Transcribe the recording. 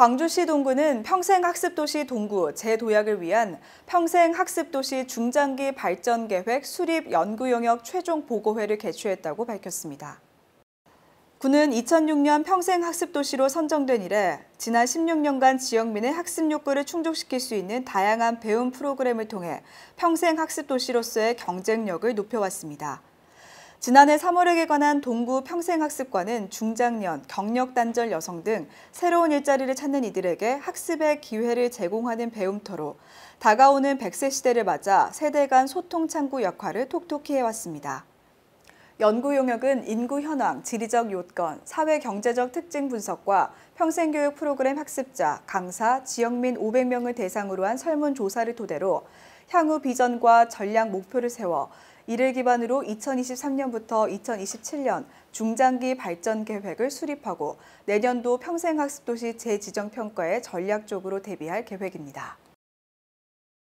광주시 동구는 평생학습도시 동구 재도약을 위한 평생학습도시 중장기 발전계획 수립 연구영역 최종 보고회를 개최했다고 밝혔습니다. 구는 2006년 평생학습도시로 선정된 이래 지난 16년간 지역민의 학습 욕구를 충족시킬 수 있는 다양한 배움 프로그램을 통해 평생학습도시로서의 경쟁력을 높여왔습니다. 지난해 3월에 개관한 동구 평생학습관은 중장년, 경력단절 여성 등 새로운 일자리를 찾는 이들에게 학습의 기회를 제공하는 배움터로 다가오는 100세 시대를 맞아 세대 간 소통 창구 역할을 톡톡히 해왔습니다. 연구 용역은 인구 현황, 지리적 요건, 사회 경제적 특징 분석과 평생교육 프로그램 학습자, 강사, 지역민 500명을 대상으로 한 설문조사를 토대로 향후 비전과 전략 목표를 세워 이를 기반으로 2023년부터 2027년 중장기 발전 계획을 수립하고 내년도 평생학습도시 재지정 평가에 전략적으로 대비할 계획입니다.